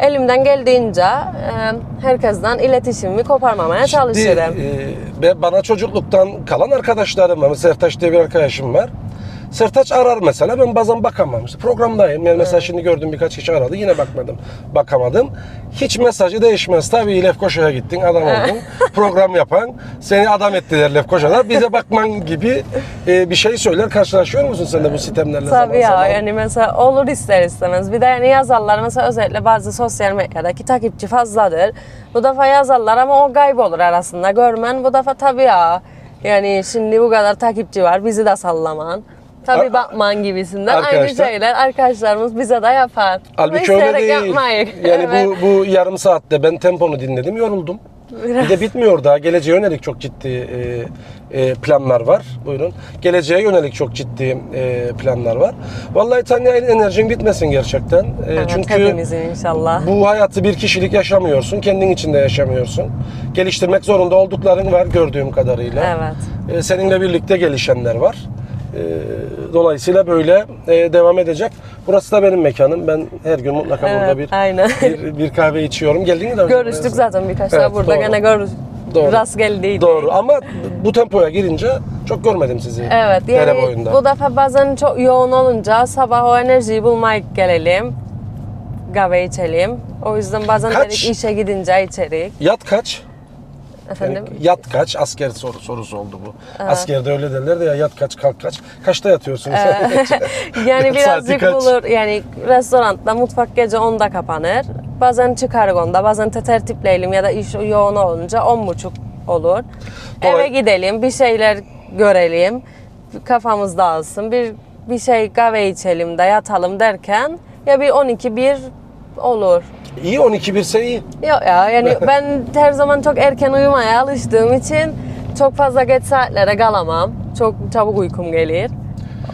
Elimden geldiğince e, herkesten iletişimimi koparmamaya çalışırım. e, ve bana çocukluktan kalan arkadaşlarım var. Mesela Sertaç diye bir arkadaşım var. Sertaç arar mesela ben bazen bakamam. İşte programdayım. Yani mesela şimdi gördüm birkaç kişi aradı. Yine bakmadım. Bakamadım. Hiç mesajı değişmez. Tabii Lefkoşa'ya gittin adam oldun. Program yapan. Seni adam ettiler Lefkoşa'da. Bize bakman gibi e, bir şey söyler. Karşılaşıyor musun sen de bu sistemlerle zaman Tabii ya zaman? yani mesela olur ister istemez. Bir de yani yazarlar mesela özellikle bazı sosyal medyadaki takipçi fazladır. Bu defa yazarlar ama o kaybolur arasında görmen. Bu defa tabii ya. Yani şimdi bu kadar takipçi var bizi de sallaman. Tabii bakman gibisinden aynı Arkadaşlar- şeyler arkadaşlarımız bize de yapar. Halbuki öyle değil. yapmayız. Yani [laughs] Evet. bu, bu yarım saatte ben temponu dinledim, yoruldum. Bir de bitmiyor daha. Geleceğe yönelik çok ciddi e, e, planlar var. Buyurun. Geleceğe yönelik çok ciddi e, planlar var. Vallahi Tanya enerjin bitmesin gerçekten. E, Evet, çünkü inşallah. bu hayatı bir kişilik yaşamıyorsun. Kendin içinde yaşamıyorsun. Geliştirmek zorunda oldukların var gördüğüm kadarıyla. Evet. E, seninle birlikte gelişenler var. E, Dolayısıyla böyle e, devam edecek. Burası da benim mekanım. Ben her gün mutlaka Evet, burada bir, aynen. bir bir kahve içiyorum. Daha önce? Görüştük zaten birkaç Evet, daha burada doğru. gene görüş. Doğru. Rast geldiydi. Doğru ama bu tempoya girince çok görmedim sizi. Evet dere yani boyunda. bu defa bazen çok yoğun olunca sabah o enerjiyi bulmaya gelelim. Kahve içelim. O yüzden bazen Kaç? dedik işe gidince içerik. Yat kaç? Yani Efendim? yat kaç? Asker soru, sorusu oldu bu. Askerde öyle derler de ya yat kaç kalk kaç. Kaçta yatıyorsun sen? [laughs] yani birazcık bulur. Yani restoranda mutfak gece 10'da kapanır. Bazen çıkarık onda. Bazen de tertipleylim ya da iş yoğun olunca 10.30 olur. Kolay. Eve gidelim, bir şeyler görelim. Kafamız dağılsın. Bir bir şey kahve içelim de yatalım derken ya bir 12 1 olur. İyi 12 birse iyi. Yok ya yani [laughs] ben her zaman çok erken uyumaya alıştığım için çok fazla geç saatlere kalamam. Çok çabuk uykum gelir.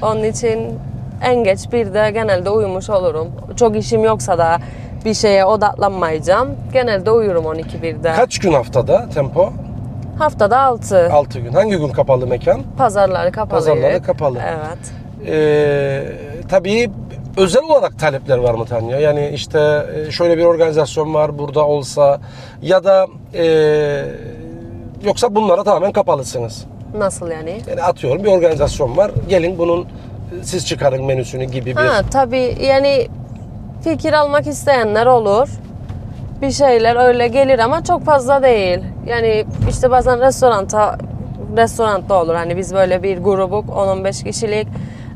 Onun için en geç bir de genelde uyumuş olurum. Çok işim yoksa da bir şeye odaklanmayacağım. Genelde uyurum 12-1'de. Kaç gün haftada tempo? Haftada 6. 6 gün. Hangi gün kapalı mekan? Pazarları kapalı. Pazarları kapalı. Evet. Ee, tabii özel olarak talepler var mı Tanya? Yani işte e, şöyle bir organizasyon var burada olsa ya da e, yoksa bunlara tamamen kapalısınız. Nasıl yani? Yani atıyorum bir organizasyon var. Gelin bunun e, siz çıkarın menüsünü gibi bir. Ha tabii yani fikir almak isteyenler olur. Bir şeyler öyle gelir ama çok fazla değil. Yani işte bazen restoranta restoranda olur. Hani biz böyle bir grubuk 10-15 kişilik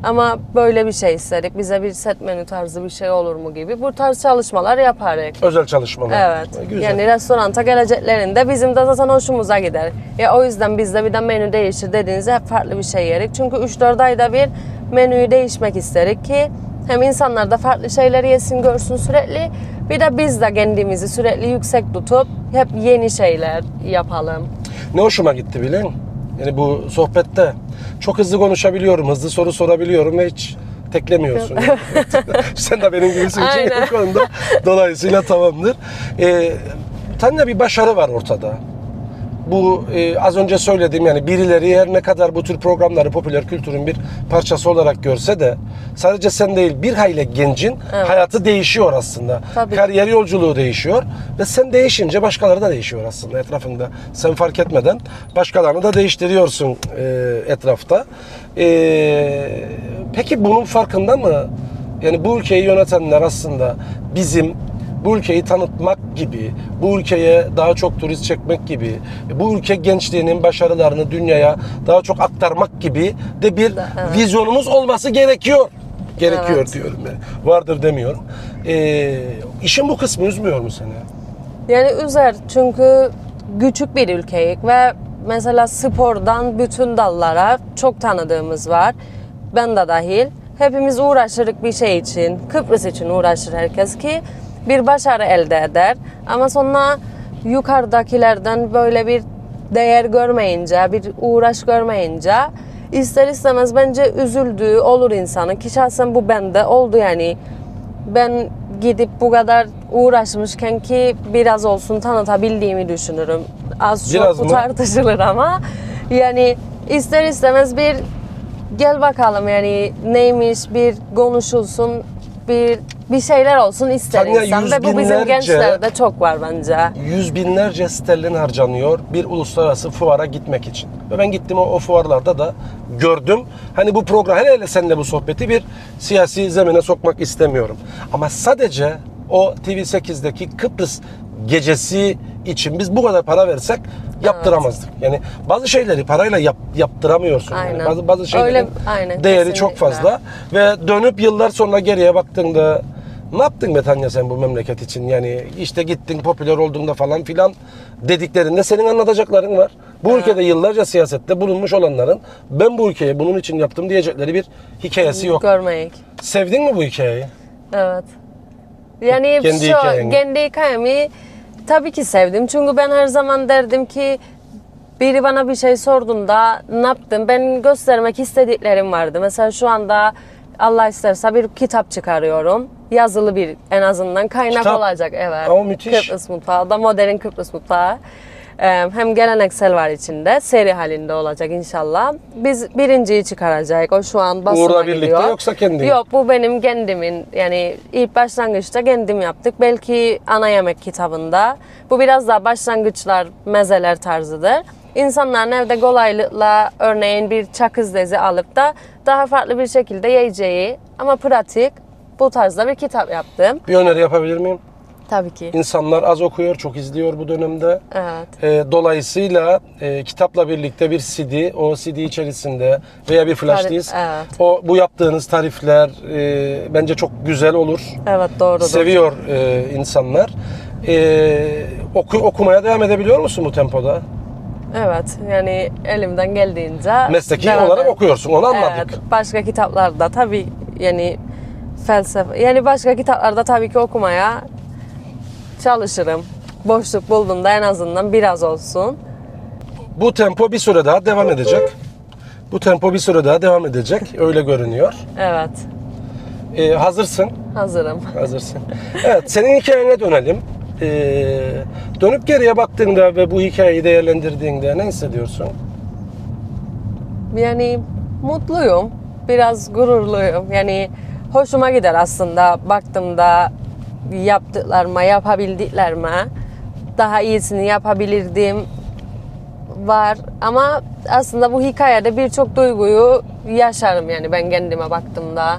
Ama böyle bir şey istedik. Bize bir set menü tarzı bir şey olur mu gibi. Bu tarz çalışmalar yaparız. Özel çalışmalar. Evet. Güzel. Yani restoranta geleceklerinde bizim de zaten hoşumuza gider. Ya o yüzden biz de bir de menü değişir dediğinizde hep farklı bir şey yerik. Çünkü 3-4 ayda bir menüyü değişmek isterik ki hem insanlar da farklı şeyler yesin görsün sürekli. Bir de biz de kendimizi sürekli yüksek tutup hep yeni şeyler yapalım. Ne hoşuma gitti bilin. Yani bu sohbette çok hızlı konuşabiliyorum, hızlı soru sorabiliyorum ve hiç teklemiyorsun. [laughs] [laughs] Sen de benim gibisin Aynen. bu konuda dolayısıyla tamamdır. Ee, Tanya bir başarı var ortada. Bu e, az önce söylediğim yani birileri her ne kadar bu tür programları popüler kültürün bir parçası olarak görse de sadece sen değil bir hayli gencin Evet. hayatı değişiyor aslında. Tabii. Kariyer yolculuğu değişiyor ve sen değişince başkaları da değişiyor aslında etrafında. Sen fark etmeden başkalarını da değiştiriyorsun e, etrafta. E, peki bunun farkında mı? Yani bu ülkeyi yönetenler aslında bizim bu ülkeyi tanıtmak gibi, bu ülkeye daha çok turist çekmek gibi, bu ülke gençliğinin başarılarını dünyaya daha çok aktarmak gibi de bir evet. vizyonumuz olması gerekiyor. Gerekiyor Evet. diyorum yani. Vardır demiyorum. Ee, işin bu kısmı üzmüyor mu seni? Yani üzer çünkü küçük bir ülkeyik ve mesela spordan bütün dallara çok tanıdığımız var. Ben de dahil. Hepimiz uğraşırık bir şey için. Kıbrıs için uğraşır herkes ki bir başarı elde eder. Ama sonra yukarıdakilerden böyle bir değer görmeyince, bir uğraş görmeyince ister istemez bence üzüldüğü olur insanın ki şahsen bu bende oldu yani ben gidip bu kadar uğraşmışken ki biraz olsun tanıtabildiğimi düşünürüm. Az çok Biraz bu mı? tartışılır ama yani ister istemez bir gel bakalım yani neymiş bir konuşulsun bir bir şeyler olsun ister Tanya, insan ve bu bizim gençlerde çok var bence. Yüz binlerce sterlin harcanıyor bir uluslararası fuara gitmek için. Ve ben gittim o, o fuarlarda da gördüm. Hani bu program, hele hele seninle bu sohbeti bir siyasi zemine sokmak istemiyorum. Ama sadece o TV8'deki Kıbrıs gecesi için biz bu kadar para versek yaptıramazdık. Yani bazı şeyleri parayla yap, yaptıramıyorsun. Yani. Aynen. Bazı, bazı şeylerin Öyle, aynen, değeri çok kesinlikle. fazla. Ve dönüp yıllar sonra geriye baktığında ne yaptın be Tanya sen bu memleket için? Yani işte gittin popüler olduğunda falan filan dediklerinde senin anlatacakların var. Bu ülkede yıllarca siyasette bulunmuş olanların ben bu ülkeye bunun için yaptım diyecekleri bir hikayesi yok. Görmeyik. Sevdin mi bu hikayeyi? Evet. Yani Kendi şu hikayeni. kendi hikayemi tabii ki sevdim. Çünkü ben her zaman derdim ki biri bana bir şey sorduğunda ne yaptım? Ben göstermek istediklerim vardı. Mesela şu anda Allah isterse bir kitap çıkarıyorum. Yazılı bir en azından kaynak Kitap? olacak. Evet. Aa, müthiş. Kıbrıs mutfağı da modern Kıbrıs mutfağı. Hem geleneksel var içinde. Seri halinde olacak inşallah. Biz birinciyi çıkaracak. O şu an basıma Uğur'la birlikte gidiyor. yoksa kendin? Yok bu benim kendimin yani ilk başlangıçta kendim yaptık. Belki ana yemek kitabında. Bu biraz daha başlangıçlar mezeler tarzıdır. İnsanların evde kolaylıkla örneğin bir çakız lezi alıp da daha farklı bir şekilde yiyeceği ama pratik bu tarzda bir kitap yaptım. Bir öneri yapabilir miyim? Tabii ki. İnsanlar az okuyor, çok izliyor bu dönemde. Evet. E, dolayısıyla e, kitapla birlikte bir CD, o CD içerisinde veya bir flash Tarif- disk, evet. o bu yaptığınız tarifler e, bence çok güzel olur. Evet doğrudur. Seviyor e, insanlar. E, oku, okumaya devam edebiliyor musun bu tempoda? Evet yani elimden geldiğince Mesleki devam olarak ederim. okuyorsun, onu anladık. Evet, başka kitaplarda tabii yani felsefe yani başka kitaplarda tabii ki okumaya çalışırım. Boşluk bulduğumda en azından biraz olsun. Bu tempo bir süre daha devam edecek. Bu tempo bir süre daha devam edecek. Öyle görünüyor. Evet, E, hazırsın. hazırım. Hazırsın. Evet, senin hikayene dönelim. Ee, dönüp geriye baktığında ve bu hikayeyi değerlendirdiğinde ne hissediyorsun? Yani mutluyum, biraz gururluyum. Yani hoşuma gider aslında baktığımda yaptıklarıma, yapabildiklerime daha iyisini yapabilirdim var ama aslında bu hikayede birçok duyguyu yaşarım yani ben kendime baktığımda.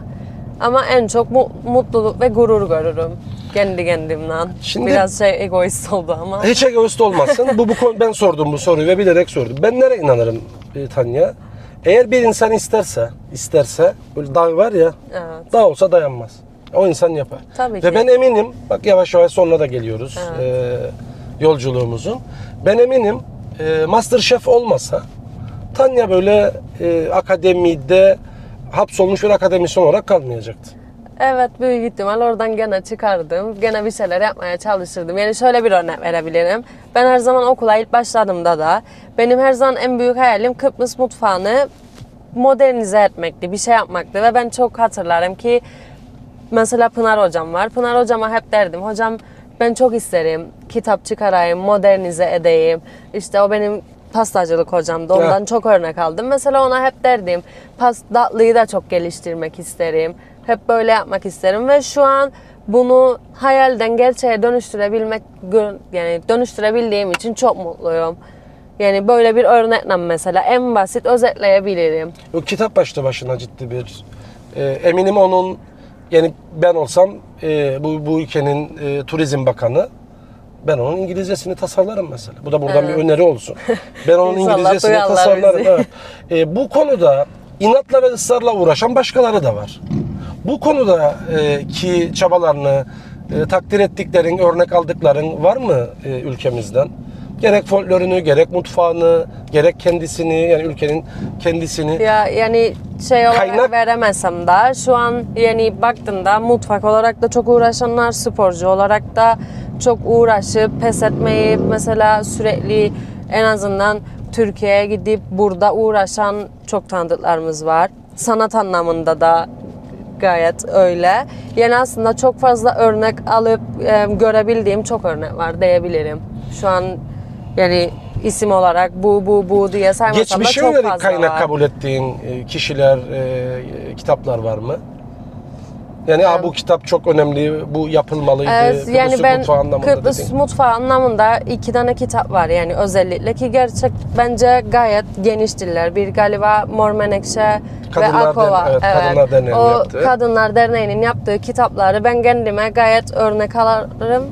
Ama en çok mu- mutluluk ve gurur görürüm kendi kendimden. Şimdi- Biraz şey egoist oldu ama. Hiç egoist olmasın. bu, bu konu ben sordum bu soruyu ve bilerek sordum. Ben nereye inanırım e, Tanya? Eğer bir insan isterse, isterse böyle dağ var ya, Evet. dağ olsa dayanmaz. O insan yapar. Tabii Ve ki. ben eminim, bak yavaş yavaş sonuna da geliyoruz e, yolculuğumuzun. Ben eminim e, Masterchef olmasa Tanya böyle e, akademide hapsolmuş bir akademisyen olarak kalmayacaktı. Evet büyük ihtimal oradan gene çıkardım. Gene bir şeyler yapmaya çalışırdım. Yani şöyle bir örnek verebilirim. Ben her zaman okula ilk başladığımda da benim her zaman en büyük hayalim Kıbrıs mutfağını modernize etmekti, bir şey yapmaktı ve ben çok hatırlarım ki mesela Pınar hocam var. Pınar hocama hep derdim hocam ben çok isterim kitap çıkarayım, modernize edeyim. İşte o benim pastacılık hocamdı. Ondan çok örnek aldım. Mesela ona hep derdim pas tatlıyı da çok geliştirmek isterim. Hep böyle yapmak isterim ve şu an bunu hayalden gerçeğe dönüştürebilmek yani dönüştürebildiğim için çok mutluyum. Yani böyle bir örnekle mesela en basit özetleyebilirim. Bu kitap başta başına ciddi bir e, eminim onun yani ben olsam e, bu bu ülkenin e, turizm bakanı ben onun İngilizcesini tasarlarım mesela. Bu da buradan bir öneri olsun. Ben onun [laughs] İngilizcesini tasarlarım. bizi. Evet. E, bu konuda inatla ve ısrarla uğraşan başkaları da var. Bu konuda e, ki çabalarını e, takdir ettiklerin, örnek aldıkların var mı e, ülkemizden? Gerek folklorunu, gerek mutfağını, gerek kendisini yani ülkenin kendisini Ya yani şey olarak Kaynak- veremezsem de şu an yani baktığımda mutfak olarak da çok uğraşanlar, sporcu olarak da çok uğraşıp pes etmeyip mesela sürekli en azından Türkiye'ye gidip burada uğraşan çok tanıdıklarımız var. Sanat anlamında da gayet öyle. Yani aslında çok fazla örnek alıp e, görebildiğim çok örnek var diyebilirim. Şu an yani isim olarak bu bu bu diye saymasam da Geçmişe çok yönelik fazla kaynak var. kabul ettiğin e, kişiler, e, kitaplar var mı? Yani "Aa, bu kitap çok önemli, bu yapılmalıydı. Kıbrıs yani ben mutfağı anlamında Kıbrıs dediğin. mutfağı anlamında iki tane kitap var yani özellikle ki gerçek bence gayet geniştirler. Bir galiba Mor Menekşe ve Akova. Derneği- evet, Kadınlar Derneği'nin o yaptığı. Kadınlar Derneği'nin yaptığı kitapları ben kendime gayet örnek alırım.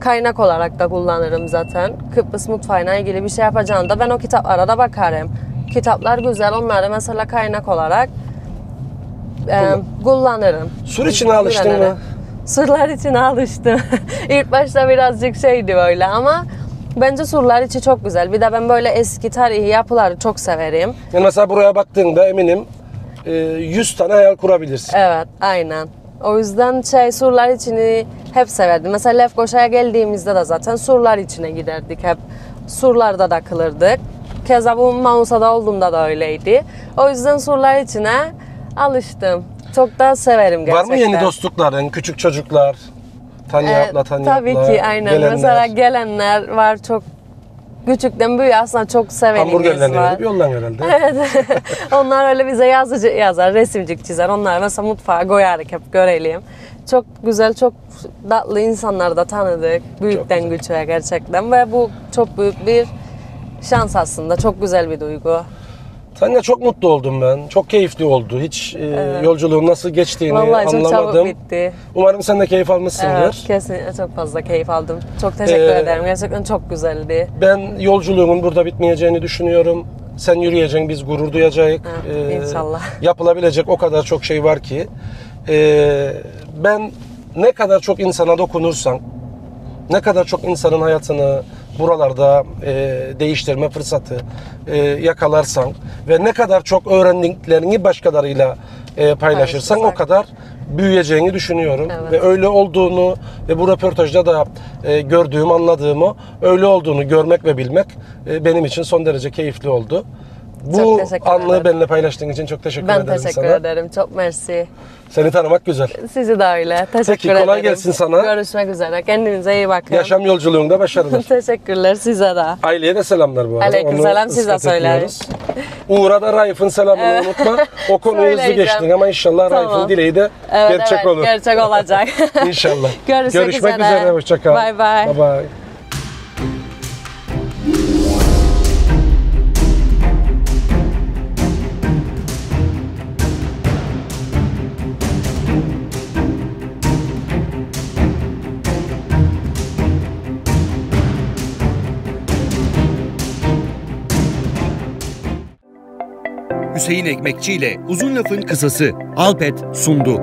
Kaynak olarak da kullanırım zaten. Kıbrıs mutfağıyla ilgili bir şey yapacağında ben o kitaplara da bakarım. Kitaplar güzel. Onları mesela kaynak olarak e, kullanırım. Sur içine alıştın mı? Surlar için alıştım. [laughs] İlk başta birazcık şeydi böyle ama bence surlar içi çok güzel. Bir de ben böyle eski tarihi yapıları çok severim. Yani mesela buraya baktığında eminim e, 100 tane hayal kurabilirsin. Evet, aynen. O yüzden şey surlar içini hep severdim. Mesela Lefkoşa'ya geldiğimizde de zaten surlar içine giderdik hep. Surlarda da kılırdık. Keza bu Mausa'da olduğumda da öyleydi. O yüzden surlar içine alıştım. Çok da severim Var gerçekten. mı yeni dostlukların, küçük çocuklar? Tanya Ee, abla, Tanya Tabii ki aynen. gelenler, Mesela gelenler var çok küçükten büyüğe aslında çok sevenimiz hamburgerlerini var. yollan herhalde. [laughs] Evet. Onlar öyle bize yazıcı yazar, resimcik çizer. Onlar mesela mutfağa koyardık hep görelim. Çok güzel, çok tatlı insanları da tanıdık. Büyükten küçüğe gerçekten. Ve bu çok büyük bir şans aslında. Çok güzel bir duygu. Tanya çok mutlu oldum ben. Çok keyifli oldu. Hiç e, yolculuğun nasıl geçtiğini Vallahi çok çabuk anlamadım. bitti. Umarım sen de keyif almışsındır. Evet, kesinlikle çok fazla keyif aldım. Çok teşekkür Ee, ederim. Gerçekten çok güzeldi. Ben yolculuğumun burada bitmeyeceğini düşünüyorum. Sen yürüyeceksin, biz gurur duyacağız. Ha, inşallah. [laughs] Yapılabilecek o kadar çok şey var ki. Ee, ben ne kadar çok insana dokunursan, ne kadar çok insanın hayatını buralarda e, değiştirme fırsatı e, yakalarsan ve ne kadar çok öğrendiklerini başkalarıyla e, paylaşırsan o kadar büyüyeceğini düşünüyorum. Evet. Ve öyle olduğunu ve bu röportajda da e, gördüğüm, anladığımı öyle olduğunu görmek ve bilmek e, benim için son derece keyifli oldu. Bu teşekkür anlığı ederim. benimle paylaştığın için çok teşekkür Ben ederim teşekkür sana. ederim. Çok mersi. Seni tanımak güzel. Sizi de öyle. Teşekkür Peki, kolay ederim. gelsin sana. Görüşmek üzere. Kendinize iyi bakın. Yaşam yolculuğunda başarılar. [laughs] Teşekkürler size de. Aileye de selamlar bu arada. Aleykümselam, Onu siz de ıspat söyleriz. Uğur'a da Raif'in selamını unutma. O [laughs] konuyu hızlı geçtin ama inşallah Tamam. Raif'in dileği de Evet, gerçek evet, olur. Gerçek olacak. [laughs] İnşallah. Görüşmek Görüşmek üzere. üzere. Hoşça kal. Bye bye. Bye bye. Hüseyin Ekmekçi ile Uzun Lafın Kısası Alpet sundu.